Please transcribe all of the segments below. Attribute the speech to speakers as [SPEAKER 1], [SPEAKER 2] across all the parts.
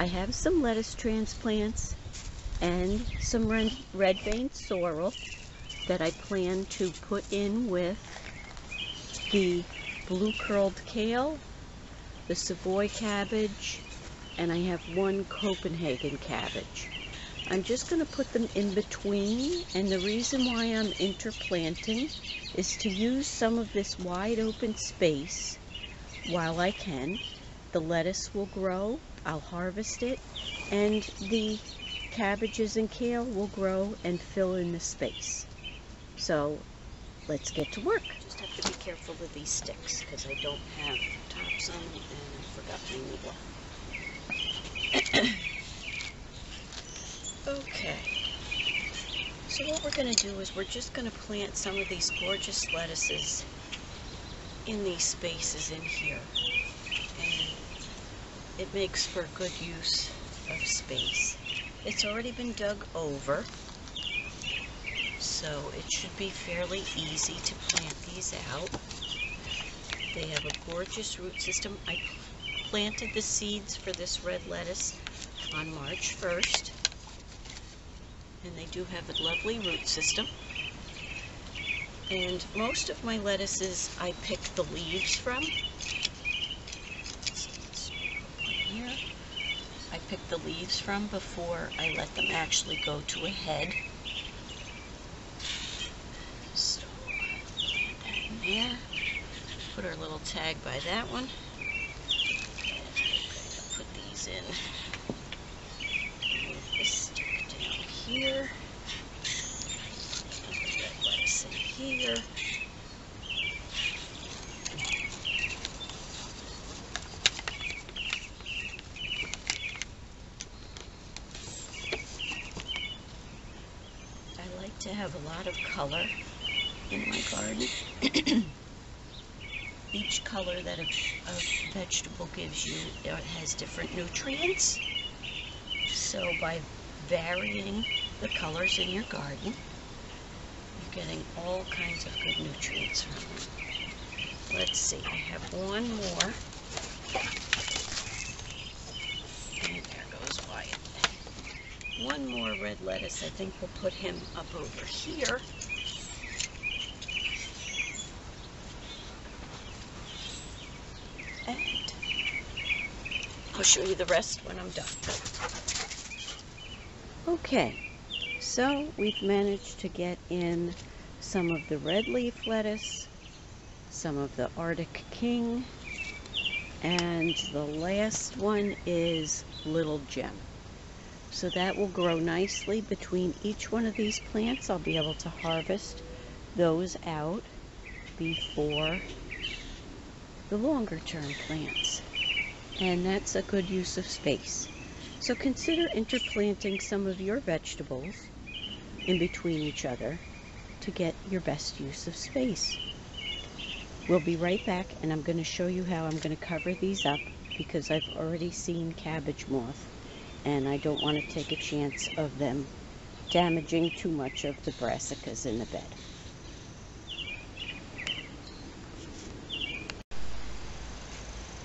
[SPEAKER 1] I have some lettuce transplants and some red, red sorrel that I plan to put in with the blue curled kale, the Savoy cabbage, and I have one Copenhagen cabbage. I'm just going to put them in between and the reason why I'm interplanting is to use some of this wide open space while I can. The lettuce will grow, I'll harvest it, and the cabbages and kale will grow and fill in the space. So let's get to work. Just have to be careful with these sticks because I don't have tops on them and I forgot my needle. okay. So what we're going to do is we're just going to plant some of these gorgeous lettuces in these spaces in here. It makes for good use of space. It's already been dug over, so it should be fairly easy to plant these out. They have a gorgeous root system. I planted the seeds for this red lettuce on March 1st, and they do have a lovely root system. And most of my lettuces I pick the leaves from. I pick the leaves from before I let them actually go to a head. So, put that in there. Put our little tag by that one. Put these in. Move this stick down here. Put the red lettuce in here. to have a lot of color in my garden. Each color that a, a, vegetable gives you, it has different nutrients. So by varying the colors in your garden, you're getting all kinds of good nutrients from them. Let's see, I have one more. one more red lettuce. I think we'll put him up over here. And I'll show you the rest when I'm done. Okay, so we've managed to get in some of the red leaf lettuce, some of the Arctic King, and the last one is Little Gem. So that will grow nicely between each one of these plants. I'll be able to harvest those out before the longer term plants. And that's a good use of space. So consider interplanting some of your vegetables in between each other to get your best use of space. We'll be right back and I'm going to show you how I'm going to cover these up because I've already seen cabbage moth and I don't want to take a chance of them damaging too much of the brassicas in the bed.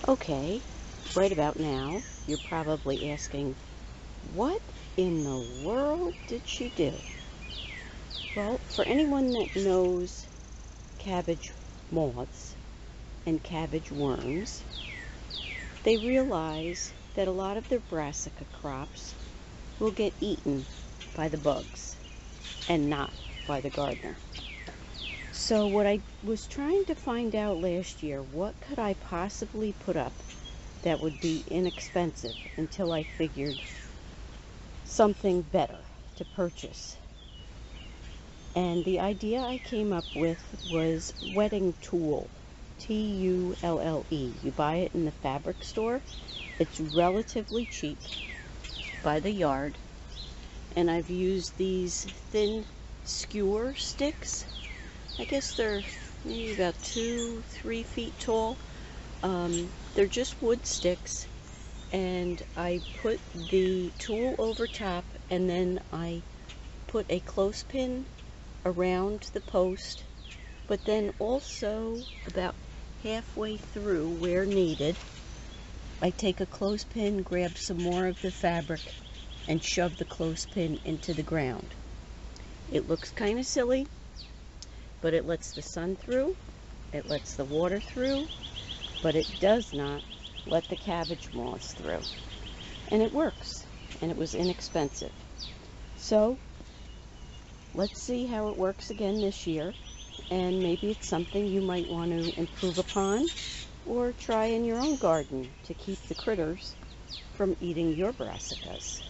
[SPEAKER 1] Okay, right about now, you're probably asking, what in the world did she do? Well, for anyone that knows cabbage moths and cabbage worms, they realize that a lot of their brassica crops will get eaten by the bugs and not by the gardener. So what I was trying to find out last year, what could I possibly put up that would be inexpensive until I figured something better to purchase. And the idea I came up with was wedding tulle, T-U-L-L-E. You buy it in the fabric store it's relatively cheap by the yard. And I've used these thin skewer sticks. I guess they're maybe about two, three feet tall. Um, they're just wood sticks. And I put the tulle over top and then I put a clothespin around the post. But then also about halfway through where needed, I take a clothespin, grab some more of the fabric, and shove the clothespin into the ground. It looks kind of silly, but it lets the sun through, it lets the water through, but it does not let the cabbage moths through. And it works, and it was inexpensive. So, let's see how it works again this year, and maybe it's something you might want to improve upon or try in your own garden to keep the critters from eating your brassicas.